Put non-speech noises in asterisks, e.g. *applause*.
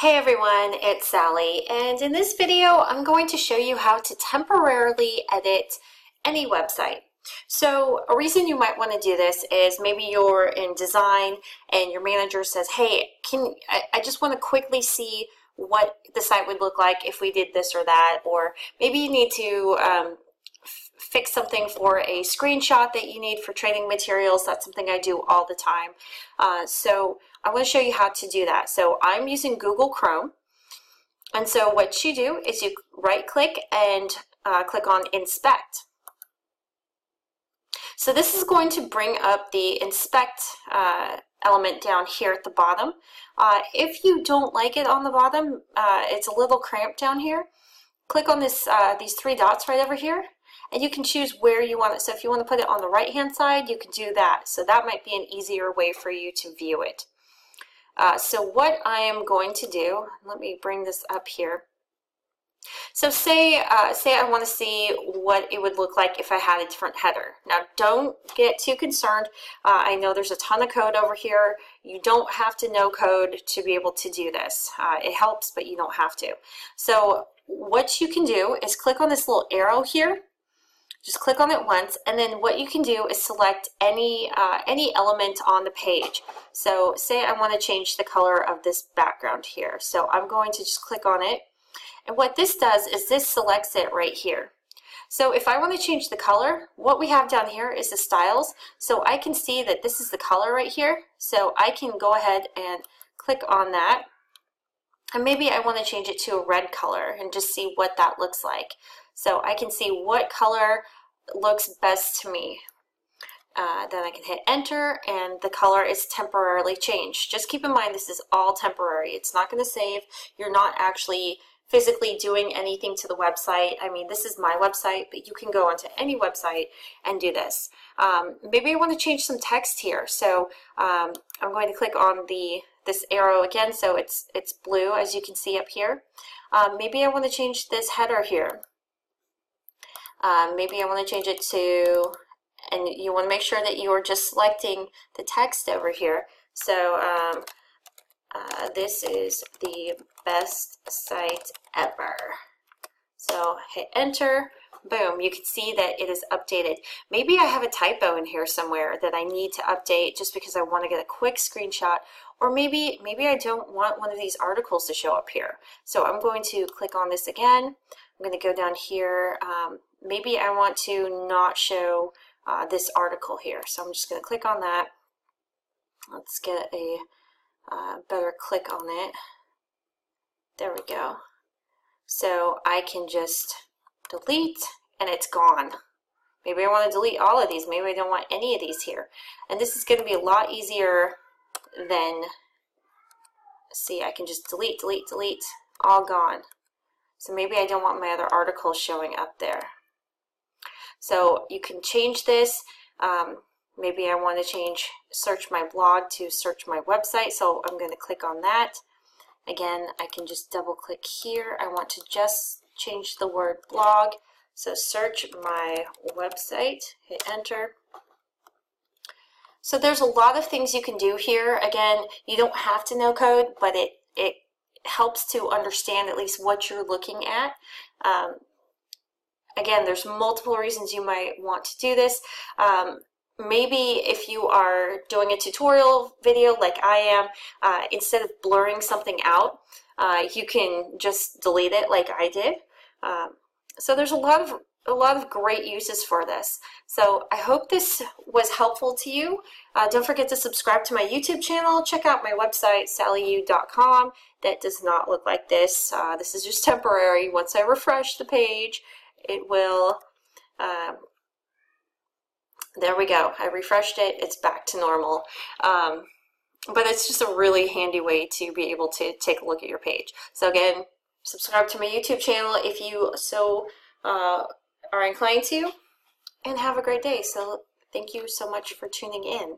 Hey everyone, it's Sally, and in this video I'm going to show you how to temporarily edit any website. So a reason you might want to do this is maybe you're in design and your manager says, hey, can I, I just want to quickly see what the site would look like if we did this or that, or maybe you need to um, fix something for a screenshot that you need for training materials. That's something I do all the time. Uh, so I want to show you how to do that. So I'm using Google Chrome. And so what you do is you right click and uh, click on inspect. So this is going to bring up the inspect uh, element down here at the bottom. Uh, if you don't like it on the bottom, uh, it's a little cramped down here. Click on this uh, these three dots right over here and you can choose where you want it. So if you want to put it on the right hand side, you can do that. So that might be an easier way for you to view it. Uh, so what I am going to do, let me bring this up here. So say, uh, say I want to see what it would look like if I had a different header. Now don't get too concerned. Uh, I know there's a ton of code over here. You don't have to know code to be able to do this. Uh, it helps, but you don't have to. So what you can do is click on this little arrow here just click on it once, and then what you can do is select any, uh, any element on the page. So say I want to change the color of this background here. So I'm going to just click on it. And what this does is this selects it right here. So if I want to change the color, what we have down here is the styles. So I can see that this is the color right here. So I can go ahead and click on that. And maybe I want to change it to a red color and just see what that looks like. So I can see what color looks best to me. Uh, then I can hit enter and the color is temporarily changed. Just keep in mind this is all temporary. It's not going to save. You're not actually physically doing anything to the website. I mean, this is my website, but you can go onto any website and do this. Um, maybe I want to change some text here. So um, I'm going to click on the this arrow again so it's it's blue as you can see up here. Um, maybe I want to change this header here. Um, maybe I want to change it to, and you want to make sure that you're just selecting the text over here. So um, uh, this is the best site ever. So hit enter, boom, you can see that it is updated. Maybe I have a typo in here somewhere that I need to update just because I want to get a quick screenshot or maybe maybe I don't want one of these articles to show up here. So I'm going to click on this again. I'm going to go down here. Um, maybe I want to not show uh, this article here. So I'm just going to click on that. Let's get a uh, better click on it. There we go. So I can just delete and it's gone. Maybe I want to delete all of these. Maybe I don't want any of these here. And this is going to be a lot easier than, see, I can just delete, delete, delete, all gone. So maybe I don't want my other articles showing up there. So you can change this. Um, maybe I want to change search my blog to search my website. So I'm going to click on that. Again, I can just double click here. I want to just change the word blog. So search my website, hit enter. So there's a lot of things you can do here. Again, you don't have to know code, but it, it helps to understand at least what you're looking at. Um, again, there's multiple reasons you might want to do this. Um, maybe if you are doing a tutorial video like I am, uh, instead of blurring something out, uh, you can just delete it like I did. Um, so there's a lot of a lot of great uses for this. So I hope this was helpful to you. Uh, don't forget to subscribe to my YouTube channel. Check out my website, sallyu.com. That does not look like this. Uh, this is just *laughs* temporary. Once I refresh the page, it will, um, there we go. I refreshed it. It's back to normal. Um, but it's just a really handy way to be able to take a look at your page. So again, subscribe to my YouTube channel if you so uh, are inclined to, and have a great day. So thank you so much for tuning in.